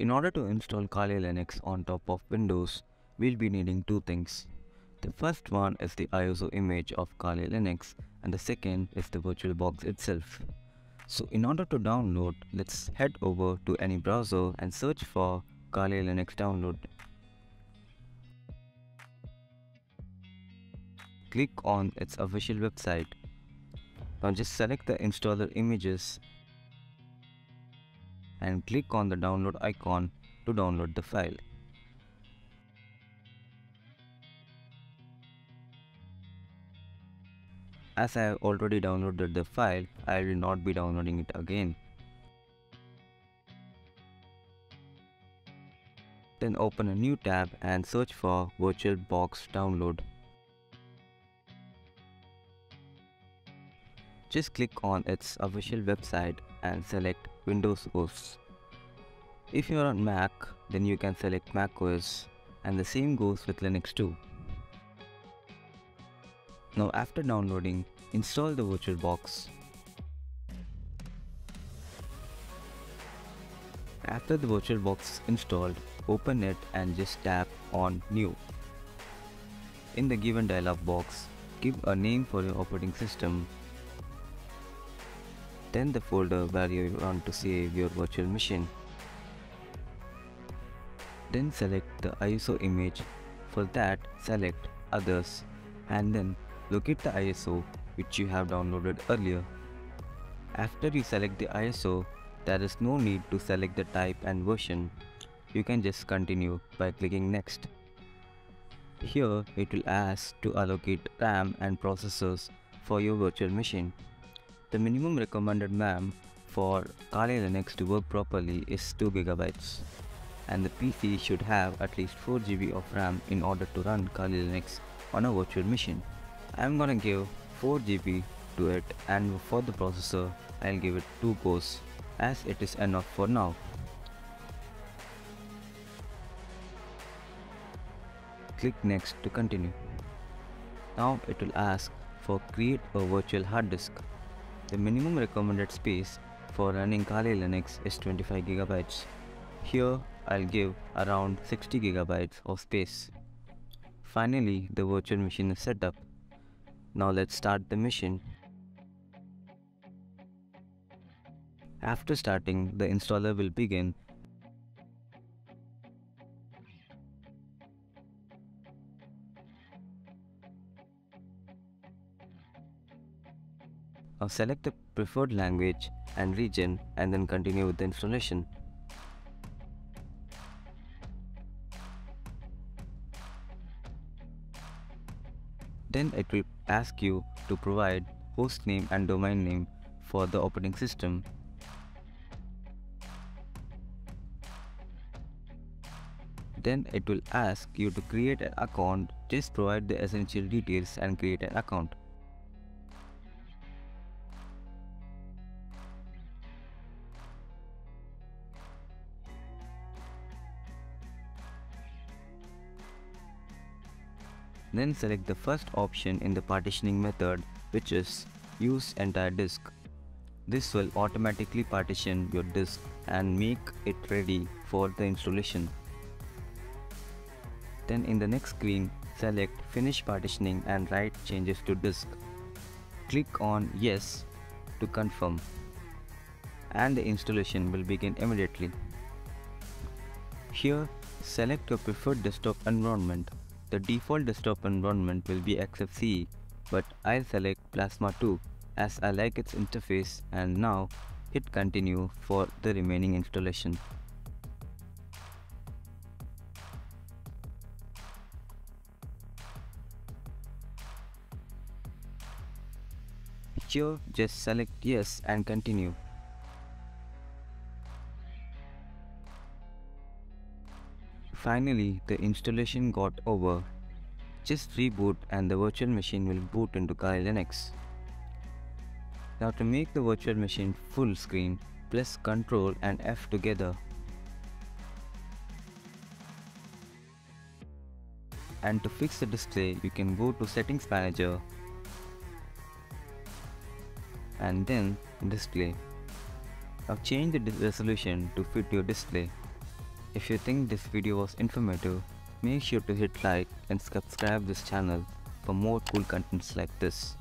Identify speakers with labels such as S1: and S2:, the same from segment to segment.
S1: In order to install Kali Linux on top of Windows, we'll be needing two things. The first one is the ISO image of Kali Linux and the second is the VirtualBox itself. So in order to download, let's head over to any browser and search for Kali Linux download. Click on its official website. Now just select the installer images and click on the download icon to download the file. As I have already downloaded the file, I will not be downloading it again. Then open a new tab and search for VirtualBox download. Just click on its official website and select Windows OS. If you are on Mac, then you can select Mac OS and the same goes with Linux too. Now after downloading, install the VirtualBox. After the VirtualBox is installed, open it and just tap on New. In the given dialog box, give a name for your operating system then the folder where you want to save your virtual machine. Then select the ISO image. For that, select Others and then locate the ISO which you have downloaded earlier. After you select the ISO, there is no need to select the type and version. You can just continue by clicking next. Here it will ask to allocate RAM and processors for your virtual machine. The minimum recommended RAM for Kali Linux to work properly is 2GB and the PC should have at least 4GB of RAM in order to run Kali Linux on a virtual machine. I am gonna give 4GB to it and for the processor I'll give it 2 cores as it is enough for now. Click next to continue. Now it will ask for create a virtual hard disk the minimum recommended space for running Kali Linux is 25 GB. Here I'll give around 60 GB of space. Finally, the virtual machine is set up. Now let's start the machine. After starting, the installer will begin Now select the preferred language and region and then continue with the installation. Then it will ask you to provide host name and domain name for the operating system. Then it will ask you to create an account, just provide the essential details and create an account. Then select the first option in the partitioning method which is use entire disk. This will automatically partition your disk and make it ready for the installation. Then in the next screen, select finish partitioning and write changes to disk. Click on yes to confirm and the installation will begin immediately. Here, select your preferred desktop environment the default desktop environment will be XFCE, but I'll select Plasma 2 as I like its interface and now hit continue for the remaining installation. Here just select yes and continue. Finally, the installation got over. Just reboot and the virtual machine will boot into Kali Linux. Now to make the virtual machine full screen, press Ctrl and F together. And to fix the display, you can go to Settings Manager and then Display. Now change the resolution to fit your display. If you think this video was informative, make sure to hit like and subscribe this channel for more cool contents like this.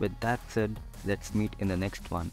S1: With that said, let's meet in the next one.